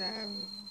um,